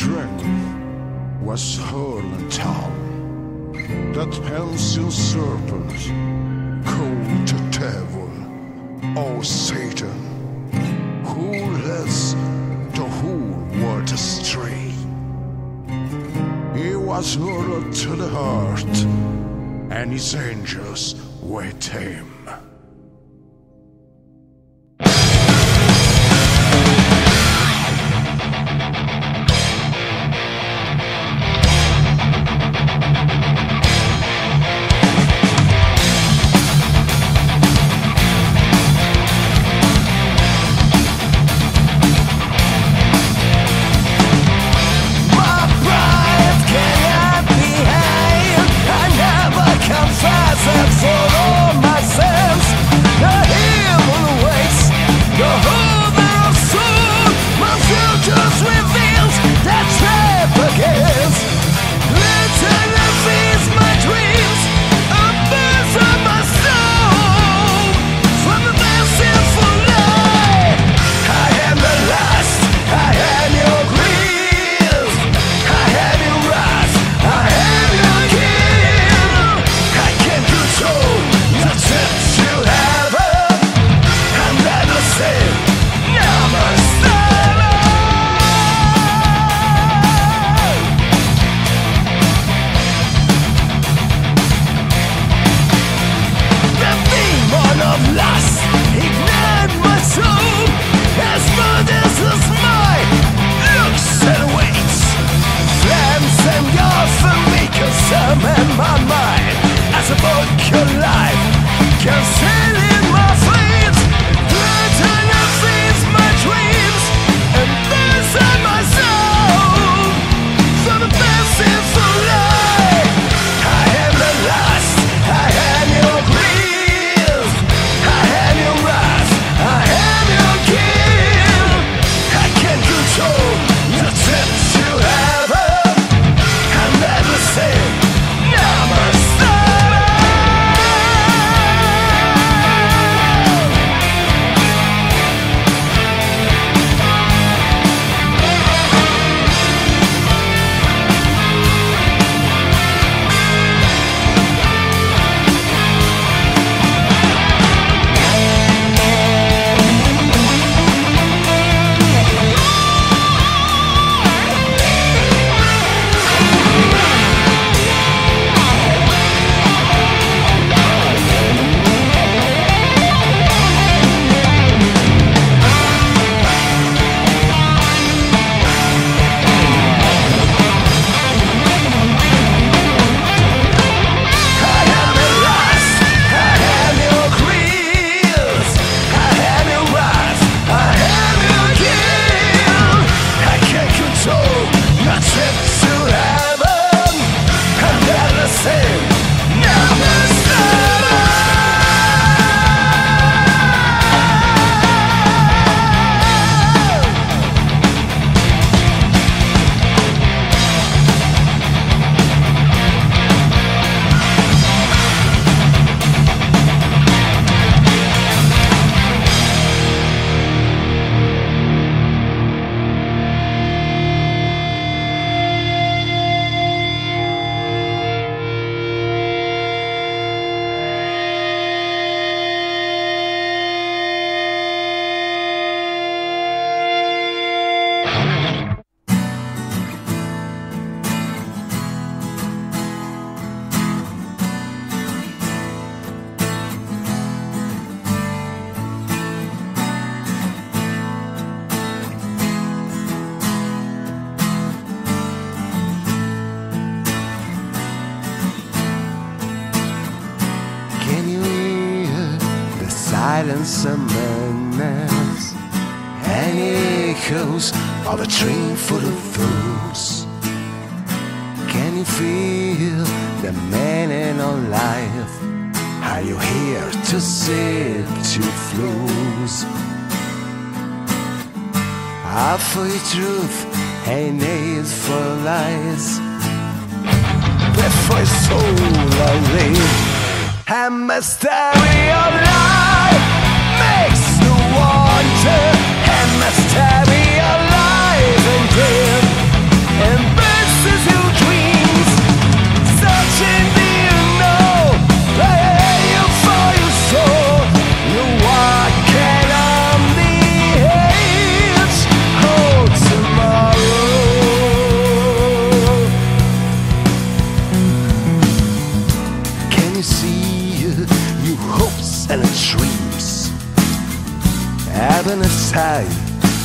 truck was hurling and. That handsome serpent called the devil or Satan, who has the whole world astray. He was loyal to the heart, and his angels were him. silence and madness. And echoes of a train full of fools. Can you feel the meaning of life? Are you here to sip to flows? Halfway truth ain't need for lies. Therefore, so lonely, a mystery of life. Heaven inside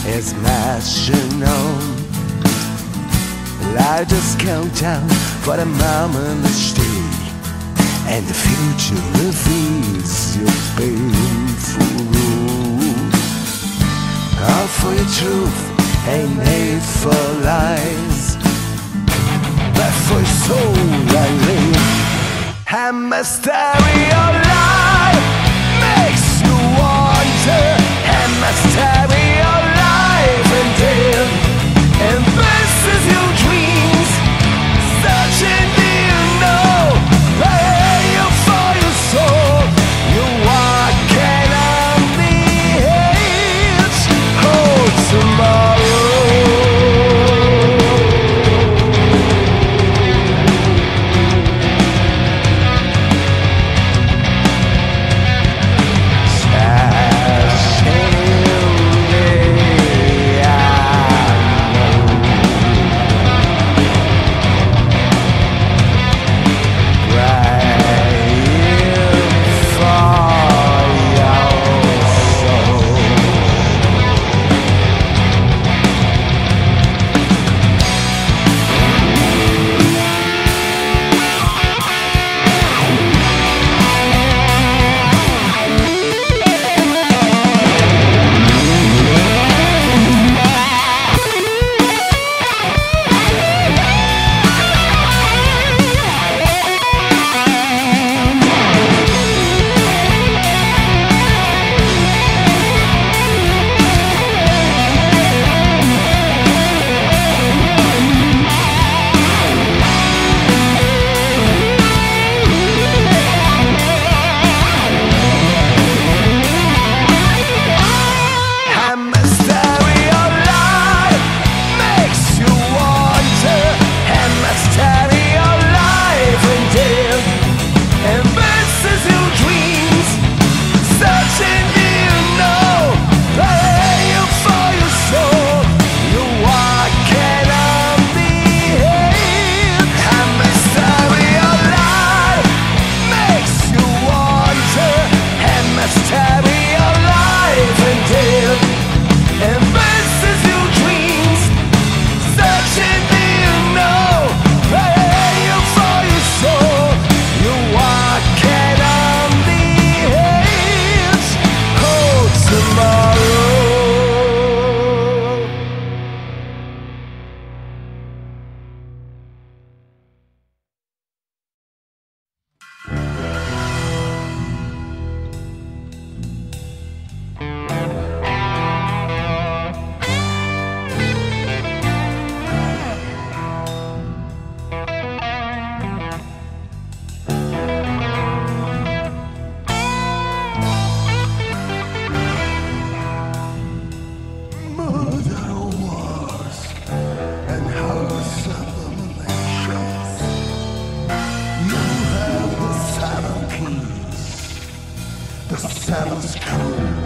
is national. I just count down for the moment to stay, and the future reveals your painful rule. All for your truth ain't made for lies, but for your soul I live. I'm a stereo life. day love.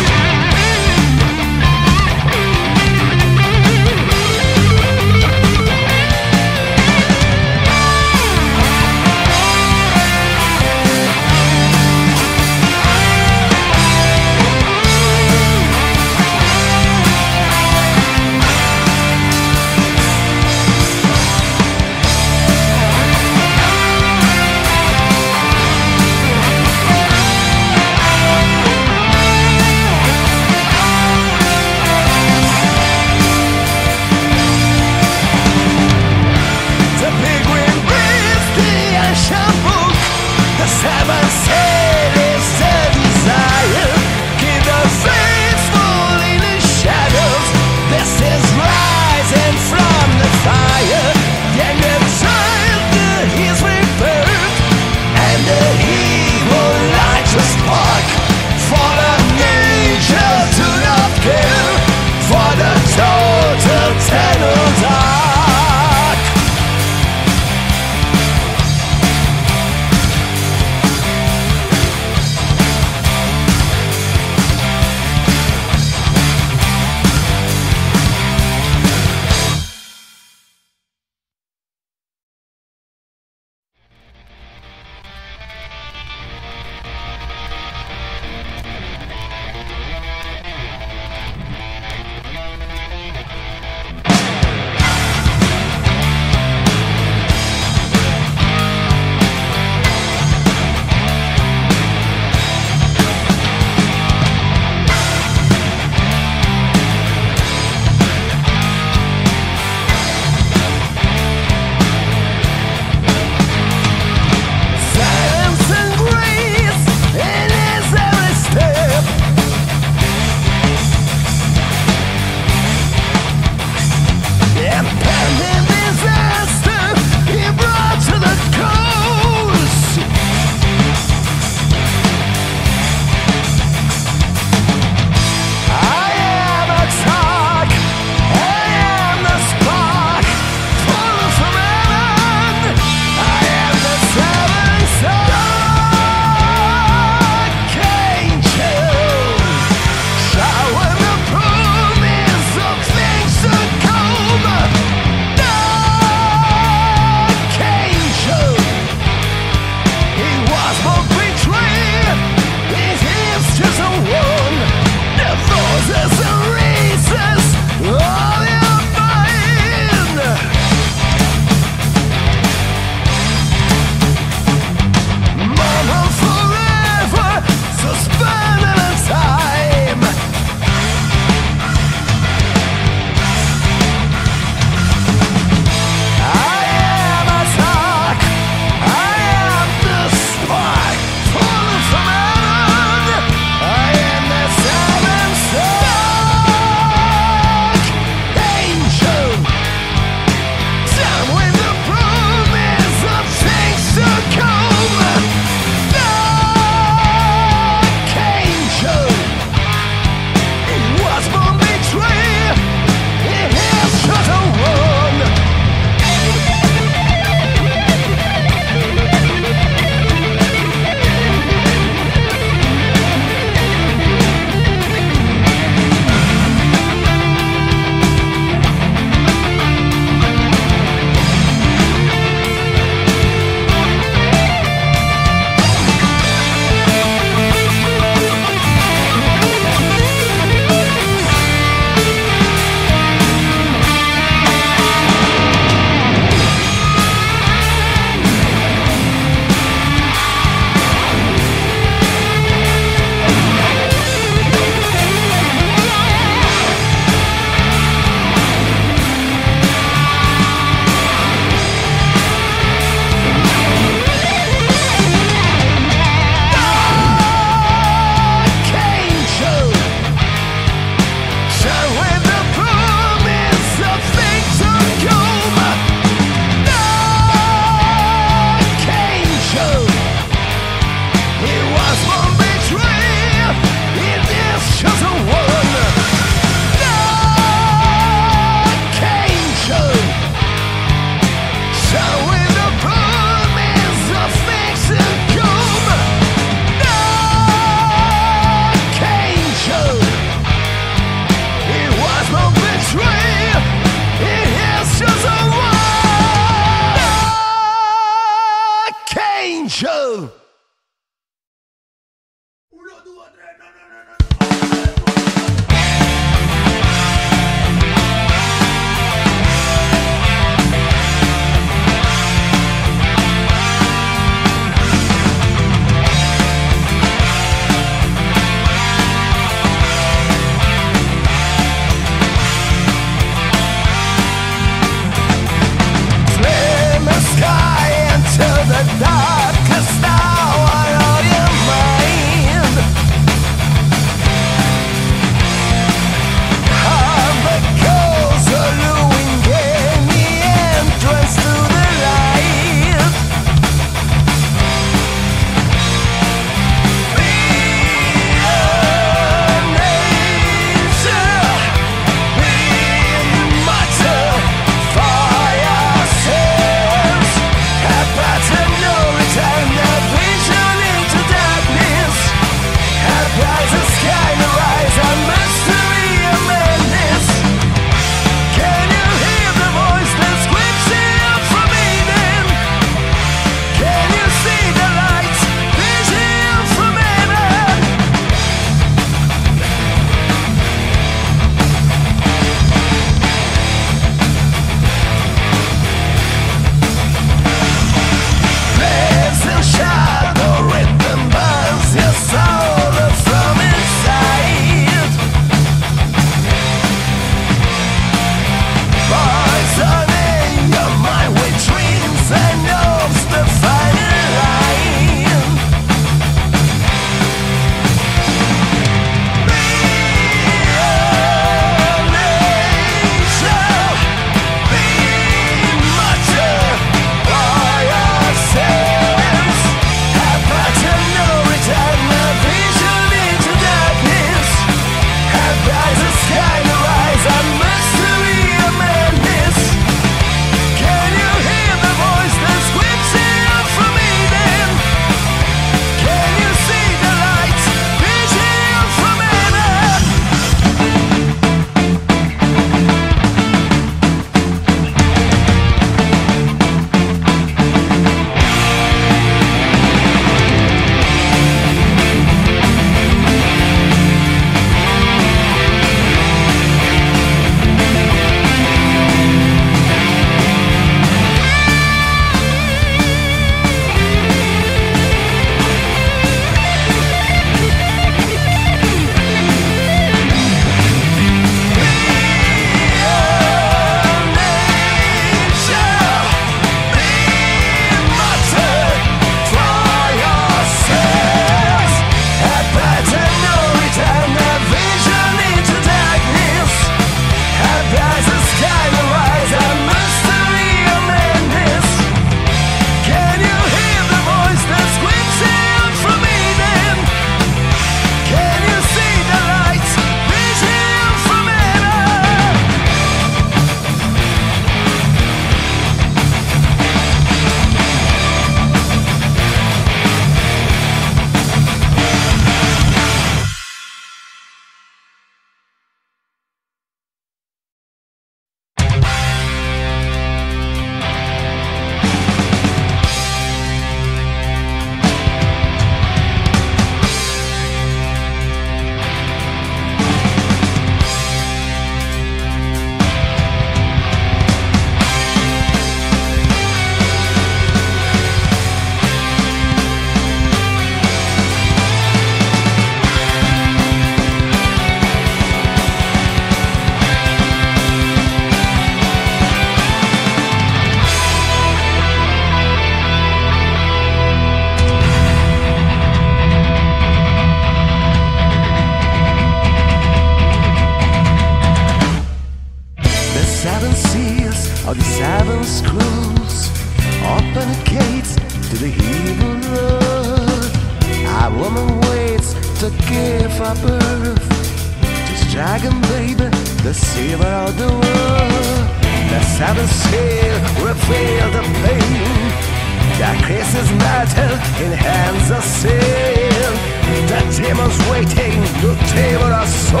demons waiting to table our soul.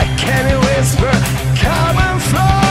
I can whisper, come and fly.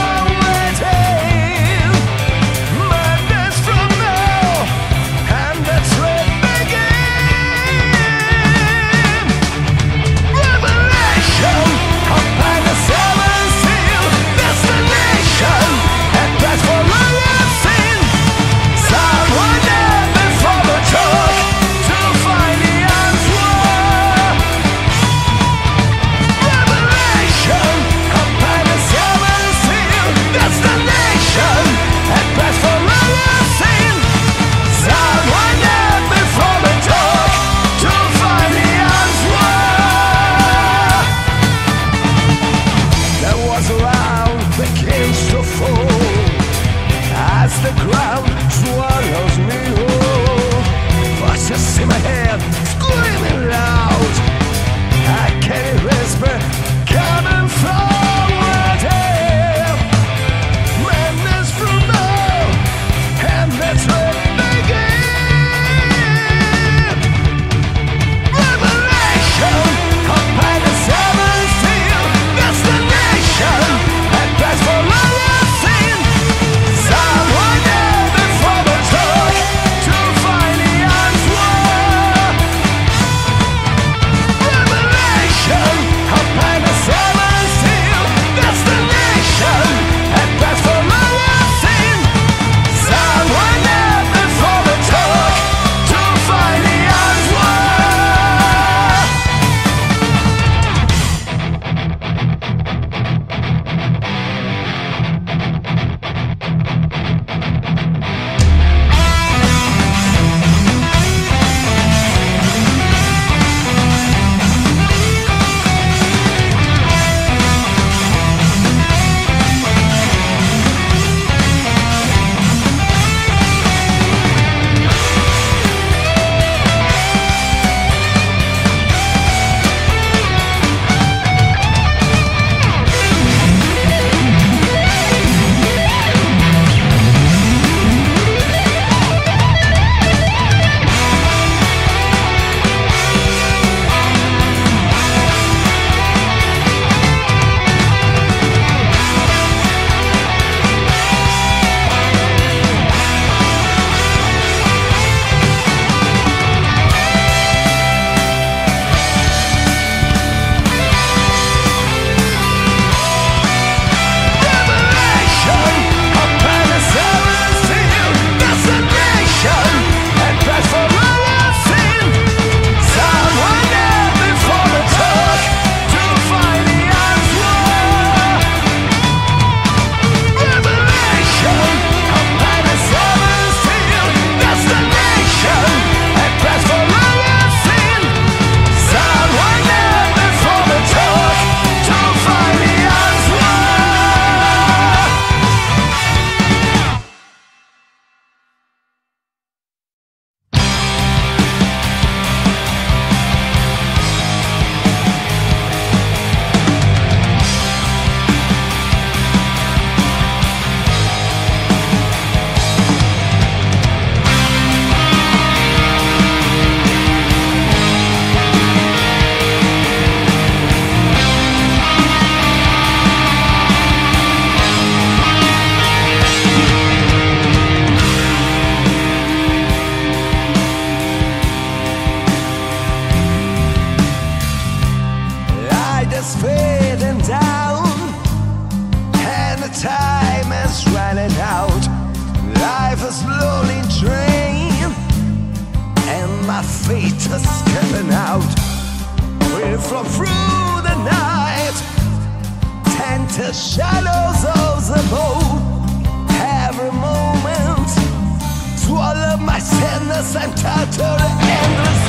my sadness, I'm tired of endless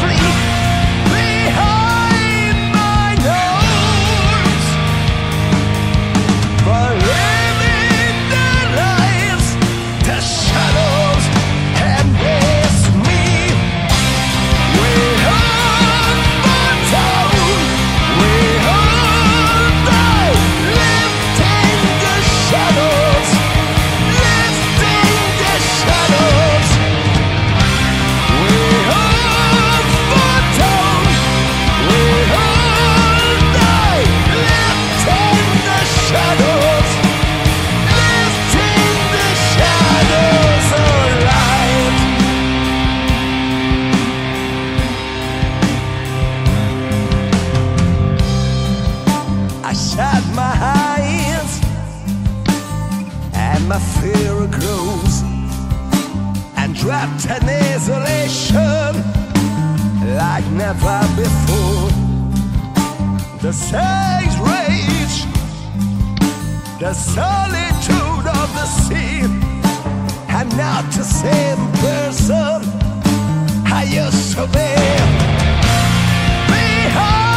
says rage the solitude of the sea and not the same person I used to be. Behold.